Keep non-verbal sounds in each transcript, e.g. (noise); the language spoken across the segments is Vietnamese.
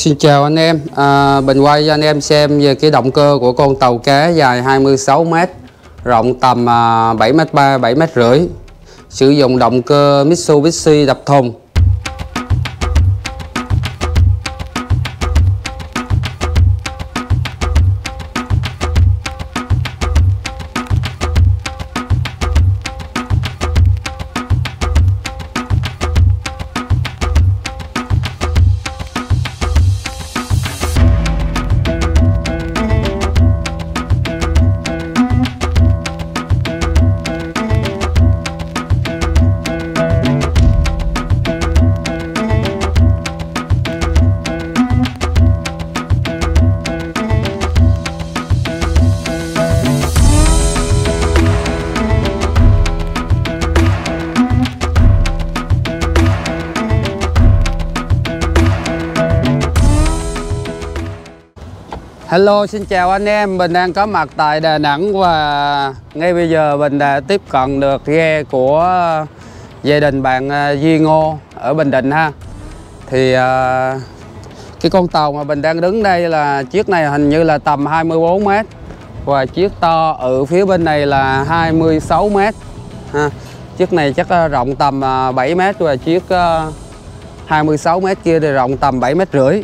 Xin chào anh em, à, mình quay cho anh em xem về cái động cơ của con tàu cá dài 26m, rộng tầm à, 7m3, 7m rưỡi, sử dụng động cơ Mitsubishi đập thùng. Hello xin chào anh em, mình đang có mặt tại Đà Nẵng và ngay bây giờ mình đã tiếp cận được ghe của gia đình bạn à, Duy Ngô ở Bình Định ha. Thì à, cái con tàu mà mình đang đứng đây là chiếc này hình như là tầm 24 mét Và chiếc to ở phía bên này là 26 mét ha. Chiếc này chắc à, rộng tầm 7 mét và chiếc 26 mét kia thì rộng tầm 7 mét rưỡi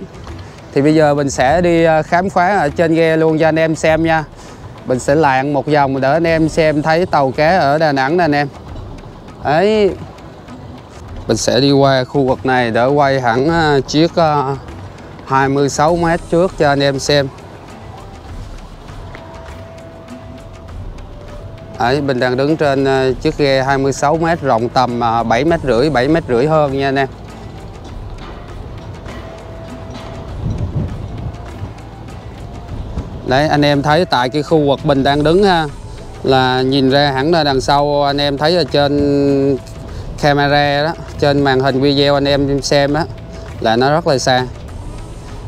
thì bây giờ mình sẽ đi ờ, khám phá ở trên ghe luôn cho anh em xem nha. Mình sẽ lạng một vòng để anh em xem thấy tàu cá ở Đà Nẵng nè anh em. Ấy mình sẽ đi qua khu vực này để quay hẳn ờ, chiếc ờ, 26 mét trước cho anh em xem. Đấy, mình đang đứng trên chiếc ghe 26 mét rộng tầm 7 mét rưỡi 7 mét rưỡi hơn nha anh em. Đấy anh em thấy tại cái khu vực mình đang đứng ha là nhìn ra hẳn là đằng sau anh em thấy ở trên camera đó trên màn hình video anh em xem đó là nó rất là xa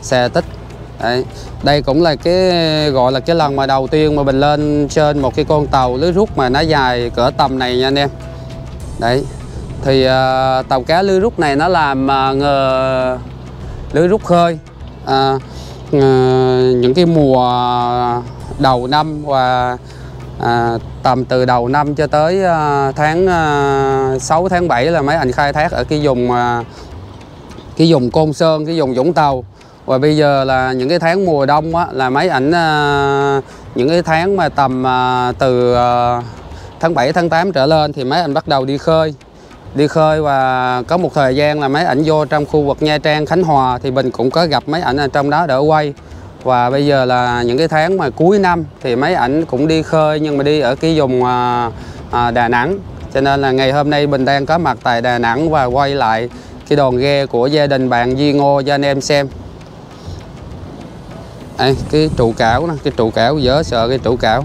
xa tích Đấy. đây cũng là cái gọi là cái lần mà đầu tiên mà mình lên trên một cái con tàu lưới rút mà nó dài cỡ tầm này nha anh em đấy thì uh, tàu cá lưới rút này nó làm uh, ngờ lưới rút khơi uh, Ờ, những cái mùa đầu năm và à, tầm từ đầu năm cho tới à, tháng à, 6 tháng 7 là mấy anh khai thác ở cái vùng à, cái vùng Côn Sơn, cái vùng Vũng Tàu. Và bây giờ là những cái tháng mùa đông á, là mấy ảnh à, những cái tháng mà tầm à, từ à, tháng 7 tháng 8 trở lên thì mấy anh bắt đầu đi khơi đi khơi và có một thời gian là mấy ảnh vô trong khu vực Nha Trang Khánh Hòa thì mình cũng có gặp mấy ảnh ở trong đó để quay. Và bây giờ là những cái tháng mà cuối năm thì mấy ảnh cũng đi khơi nhưng mà đi ở cái vùng à, à, Đà Nẵng. Cho nên là ngày hôm nay mình đang có mặt tại Đà Nẵng và quay lại cái đòn ghe của gia đình bạn Duy Ngô cho anh em xem. Đây, cái trụ cảo nè cái trụ cảo dở sợ cái trụ cảo.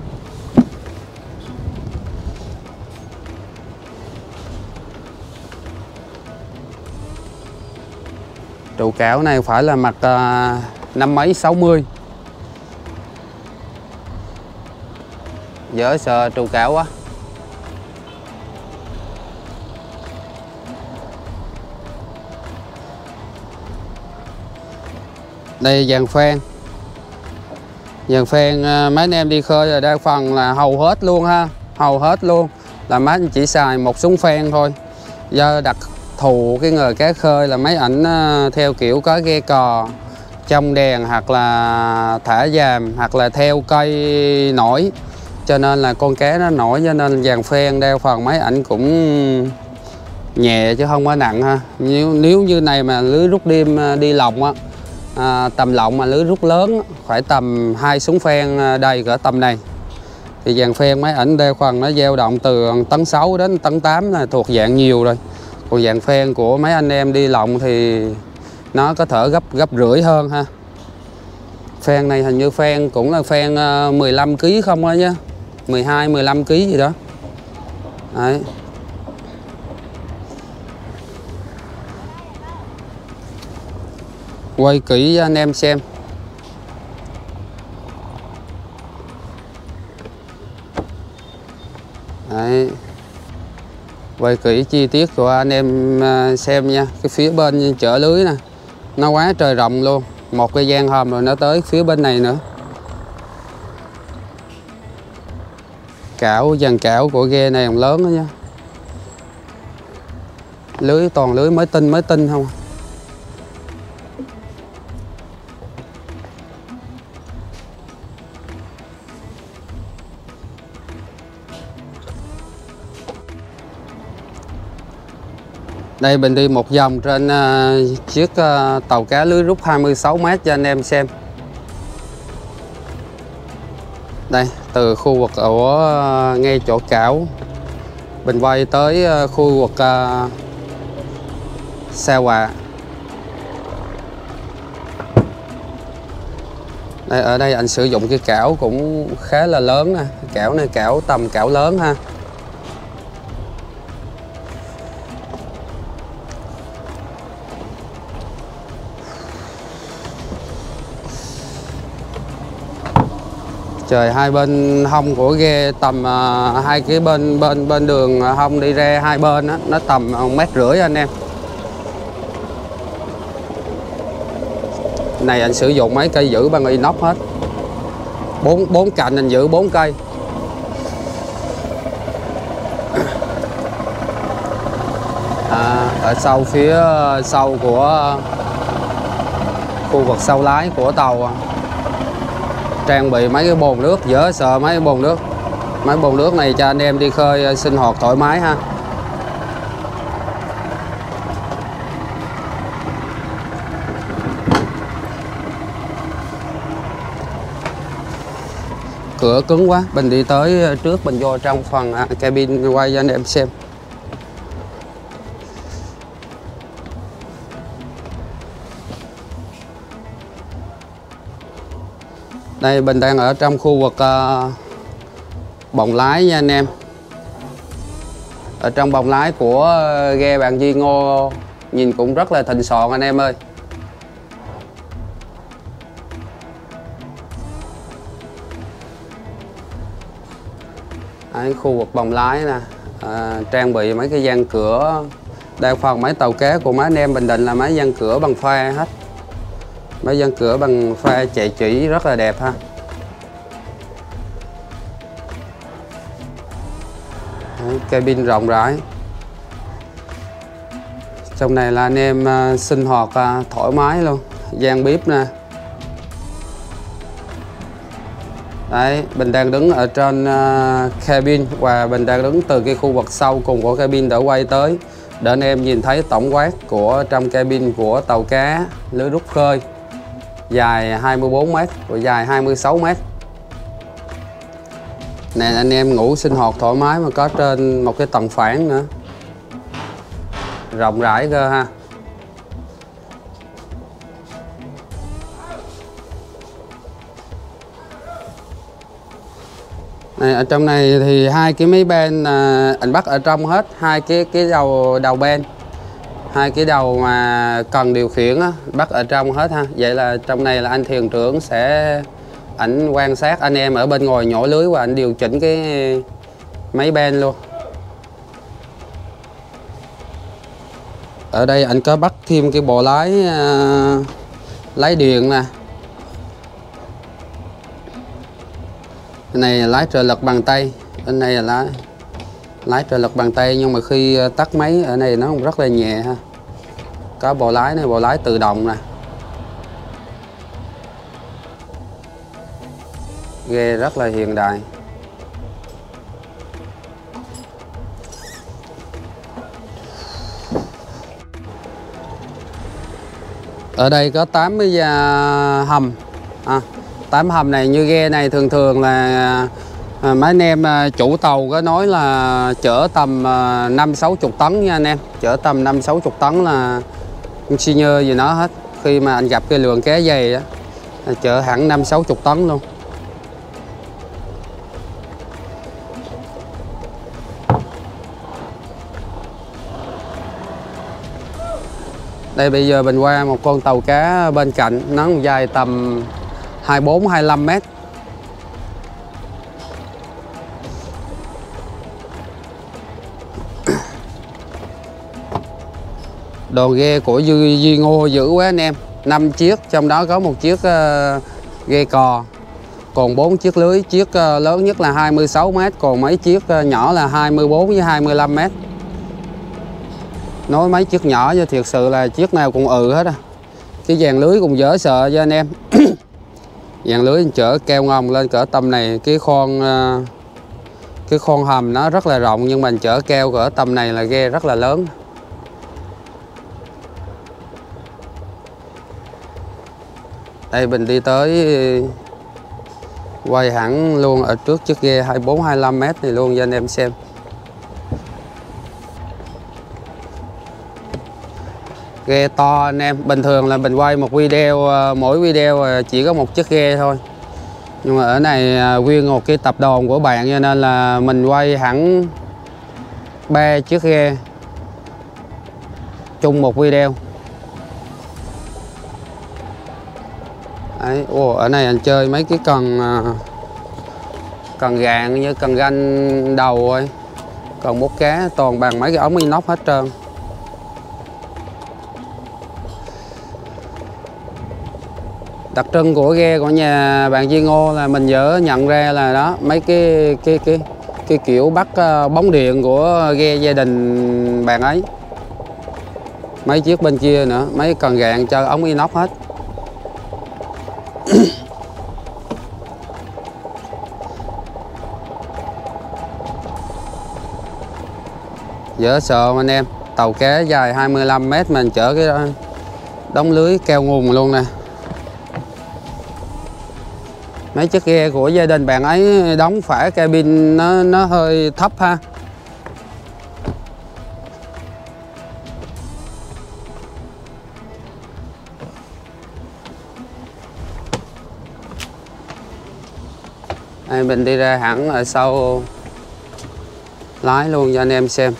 Trụ cảo này phải là mặt à, năm mấy 60 dở sờ trụ cảo quá. Đây dàn phen. Dàn phen à, mấy anh em đi khơi là đa phần là hầu hết luôn ha. Hầu hết luôn. Là mấy anh chỉ xài một súng phen thôi. Do đặt thù cái nghề cá khơi là mấy ảnh ờ, theo kiểu có ghe cò trong đèn hoặc là thả dàm hoặc là theo cây nổi. Cho nên là con cá nó nổi cho nên dàn phen đeo phần mấy ảnh cũng nhẹ chứ không có nặng ha. Nếu, nếu như này mà lưới rút đêm ờ, đi lồng á à, tầm lộng mà lưới rút lớn phải tầm hai súng phen ờ, đầy cỡ tầm này. Thì dàn phen máy ảnh đeo phần nó dao động từ tấn 6 đến tấn 8 là thuộc dạng nhiều rồi còn dạng phen của mấy anh em đi lộng thì nó có thể gấp gấp rưỡi hơn ha. Phen này hình như phen cũng là phen 15 kg không á nhá. 12 15 kg gì đó. Đấy. quay kỹ cho anh em xem Đấy quay kỹ chi tiết cho anh em à, xem nha. Cái phía bên chở lưới nè. Nó quá trời rộng luôn. Một cái gian hòm rồi nó tới phía bên này nữa. Cảo, dàn cảo của ghe này còn lớn đó nha. Lưới, toàn lưới mới tinh mới tinh không à? Đây mình đi một vòng trên uh, chiếc uh, tàu cá lưới rút 26m cho anh em xem. Đây, từ khu vực ở uh, ngay chỗ cảo mình quay tới khu vực uh, Sa Hòa. Đây, ở đây anh sử dụng cái cảo cũng khá là lớn nè. Cảo này cảo tầm cảo lớn ha. Trời hai bên hông của ghe tầm uh, hai cái bên bên bên đường hông đi ra hai bên đó, nó tầm một mét rưỡi anh em. Này anh sử dụng mấy cây giữ bằng inox hết. Bốn bốn cạnh anh giữ bốn cây. À, ở sau phía à, sau của à, khu vực sau lái của tàu trang bị mấy cái bồn nước dỡ sợ mấy cái bồn nước. Mấy bồn nước này cho anh em đi khơi ờ, sinh hoạt thoải mái ha. Cửa cứng quá, mình đi tới ờ, trước mình vô trong phần à, cabin quay cho anh em xem. Đây mình đang ở trong khu vực uh, bồng lái nha anh em. Ở trong bồng lái của ờ, ghe bạn Duy Ngô nhìn cũng rất là thịnh soạn anh em ơi. Đấy, khu vực bồng lái nè à, trang bị mấy cái gian cửa đa phần mấy tàu cá của mấy anh em Bình Định là mấy gian cửa bằng pha hết mấy gian cửa bằng pha chạy chỉ rất là đẹp ha. Đấy, cabin rộng rãi. Trong này là anh em uh, sinh hoạt uh, thoải mái luôn gian bếp nè. Đấy, mình đang đứng ở trên uh, cabin và mình đang đứng từ cái khu vực sau cùng của cabin để quay tới để anh em nhìn thấy tổng quát của trong cabin của tàu cá lưới rút khơi dài 24 m và dài 26 m nè anh em ngủ sinh hoạt thoải mái mà có trên một cái tầng phản nữa. Rộng rãi cơ ha. Này, ở trong này thì hai cái máy ben à, anh bắt ở trong hết hai cái cái đầu đầu ben hai cái đầu mà cần điều khiển á, bắt ở trong hết ha. Vậy là trong này là anh thuyền trưởng sẽ ảnh quan sát anh em ở bên ngoài nhỏ lưới và anh điều chỉnh cái máy ben luôn. Ở đây anh có bắt thêm cái bộ lái uh, lái điện nè. Cái này là lái trợ lực bằng tay bên này là lái lái trợ lực bằng tay nhưng mà khi ờ, tắt máy ở này nó rất là nhẹ ha. Có bộ lái này bộ lái tự động nè. Ghe rất là hiện đại. Ở đây có 80 hầm. À, 8 hầm này như ghe này thường thường là à, mấy anh em à, chủ tàu có nói là chở tầm à, năm sáu chục tấn nha anh em. Chở tầm 5 60 tấn là senior gì nó hết. Khi mà anh gặp cái lượng cá dày á chở hẳn 5 60 tấn luôn. Đây bây giờ mình qua một con tàu cá bên cạnh nó dài tầm 24 25 mét. Đồ ghe của Duy, Duy Ngô dữ quá anh em. 5 chiếc trong đó có một chiếc uh, ghe cò còn 4 chiếc lưới. Chiếc uh, lớn nhất là 26 m còn mấy chiếc uh, nhỏ là 24 với 25 m nói mấy chiếc nhỏ cho thiệt sự là chiếc nào cũng ừ hết à cái dàn lưới cũng dở sợ cho anh em. (coughs) Dàn lưới chở keo ngon lên cỡ tầm này cái khoan uh, cái khoan hầm nó rất là rộng nhưng mình chở keo cỡ tầm này là ghe rất là lớn. Đây mình đi tới, quay hẳn luôn ở trước chiếc ghe 24 25 m này luôn cho anh em xem. Ghe to anh em. Bình thường là mình quay một video ờ, mỗi video ờ, chỉ có một chiếc ghe thôi. Nhưng mà ở này ờ, nguyên một cái tập đoàn của bạn cho nên là mình quay hẳn ba chiếc ghe chung một video. Đấy, ồ, ở này anh chơi mấy cái cần à, cần gạn như cần ganh đầu thôi. Còn bút cá toàn bằng mấy cái ống inox hết trơn. Đặc trưng của ghe của nhà bạn Duy Ngô là mình dở nhận ra là đó mấy cái cái cái cái kiểu bắt à, bóng điện của ghe gia đình bạn ấy. Mấy chiếc bên kia nữa mấy cần gạn cho ống inox hết. Dở sợ anh em. Tàu cá dài 25 mét mình chở cái đóng lưới keo nguồn luôn nè. Mấy chiếc ghe của gia đình bạn ấy đóng phải cabin nó nó hơi thấp ha. Đây, mình đi ra hẳn ở sau lái luôn cho anh em xem.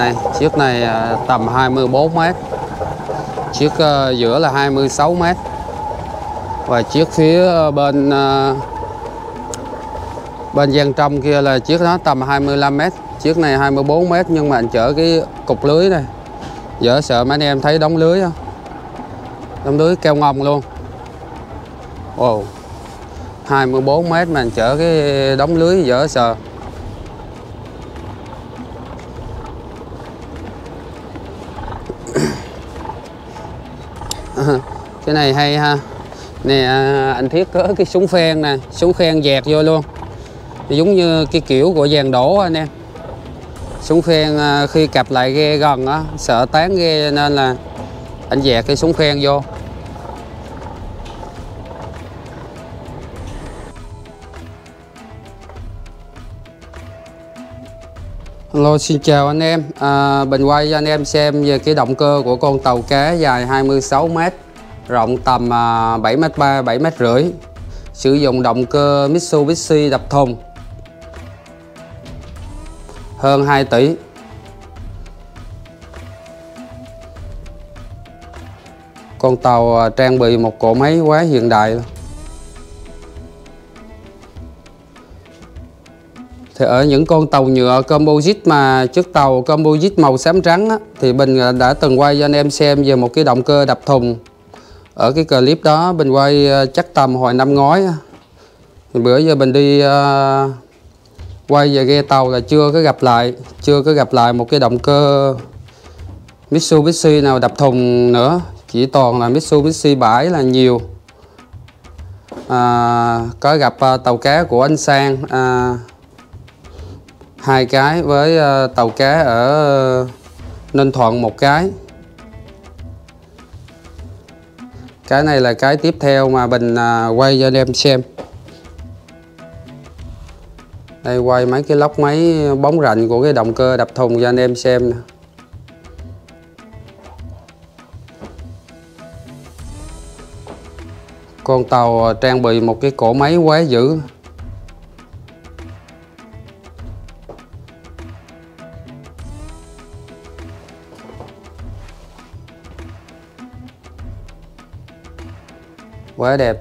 Này chiếc này à, tầm 24 mét. Chiếc à, giữa là 26 mét. Và chiếc phía à, bên bên gian trong kia là chiếc đó tầm 25 mét. Chiếc này 24 mét nhưng mà anh chở cái cục lưới này. Dở sợ mấy anh em thấy đóng lưới không đóng lưới keo ngông luôn. Ồ 24 mét mà anh chở cái đóng lưới dở sợ. Ờ, cái này hay ha. Nè à, anh thiết có cái súng phen nè súng phen dẹt vô luôn. Giống như cái kiểu của dàn đổ anh em. Súng phen à, khi cặp lại ghe gần á sợ tán ghe nên là anh dẹt cái súng phen vô. Hello xin chào anh em. À, Bình quay cho anh em xem về cái động cơ của con tàu cá dài 26m rộng tầm à, 7m3 7m rưỡi sử dụng động cơ Mitsubishi đập thùng hơn 2 tỷ. Con tàu à, trang bị một cỗ máy quá hiện đại. Thì ở những con tàu nhựa composite mà chiếc tàu composite màu xám trắng á, thì Bình à, đã từng quay cho anh em xem về một cái động cơ đập thùng. Ở cái clip đó Bình quay à, chắc tầm hồi năm ngoái thì bữa giờ Bình đi uh, quay về ghe tàu là chưa có gặp lại chưa có gặp lại một cái động cơ Mitsubishi nào đập thùng nữa. Chỉ toàn là Mitsubishi bãi là nhiều. À, có gặp uh, tàu cá của anh Sang uh, hai cái với ờ, tàu cá ở Ninh Thuận một cái. Cái này là cái tiếp theo mà Bình à, quay cho anh em xem. Đây, quay mấy cái lốc máy bóng rạnh của cái động cơ đập thùng cho anh em xem nè. Con tàu à, trang bị một cái cổ máy quá dữ. Quá đẹp.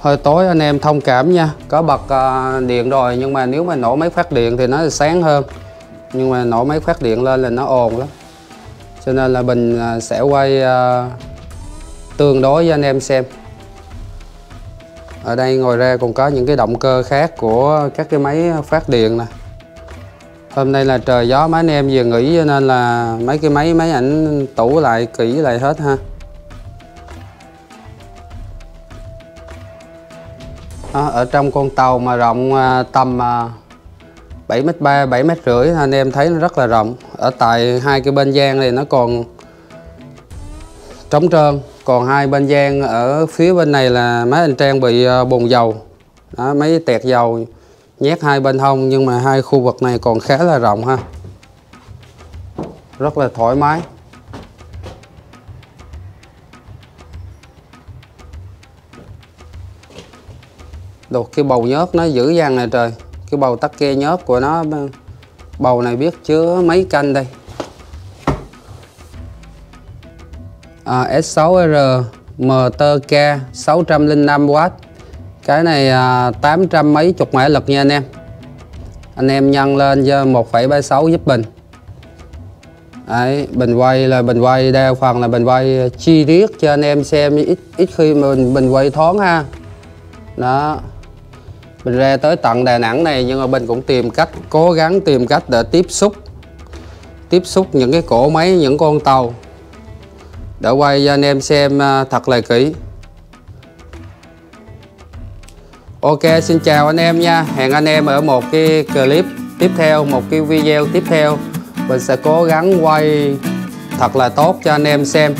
Hơi tối anh em thông cảm nha. Có bật uh, điện rồi nhưng mà nếu mà nổ máy phát điện thì nó sáng hơn. Nhưng mà nổ máy phát điện lên là nó ồn lắm. Cho nên là mình uh, sẽ quay uh, tương đối với anh em xem. Ở đây ngồi ra còn có những cái động cơ khác của các cái máy phát điện nè hôm nay là trời gió mấy anh em vừa nghỉ cho nên là mấy cái máy máy ảnh tủ lại kỹ lại hết ha. Đó, ở trong con tàu mà rộng à, tầm 7m3, 7 m rưỡi anh em thấy nó rất là rộng. Ở tại hai cái bên gian này nó còn trống trơn. Còn hai bên gian ở phía bên này là mấy anh trang bị à, bồn dầu. Đó, mấy tẹt dầu nhét hai bên hông nhưng mà hai khu vực này còn khá là rộng ha. Rất là thoải mái. Đột cái bầu nhớt nó dữ dằn này trời. Cái bầu tắc kê nhớt của nó Bầu này biết chứa mấy canh đây? À, S6R MTK 605W cái này à, 800 mấy chục mã lực nha anh em. Anh em nhân lên cho 1,36 giúp bình. Đấy, bình quay là bình quay đa phần là bình quay chi tiết cho anh em xem ít ít khi mình bình quay thoáng ha. Đó. Mình ra tới tận Đà Nẵng này nhưng mà mình cũng tìm cách cố gắng tìm cách để tiếp xúc tiếp xúc những cái cổ máy những con tàu. Để quay cho anh em xem à, thật là kỹ. Ok, xin chào anh em nha. Hẹn anh em ở một cái clip tiếp theo, một cái video tiếp theo. Mình sẽ cố gắng quay thật là tốt cho anh em xem.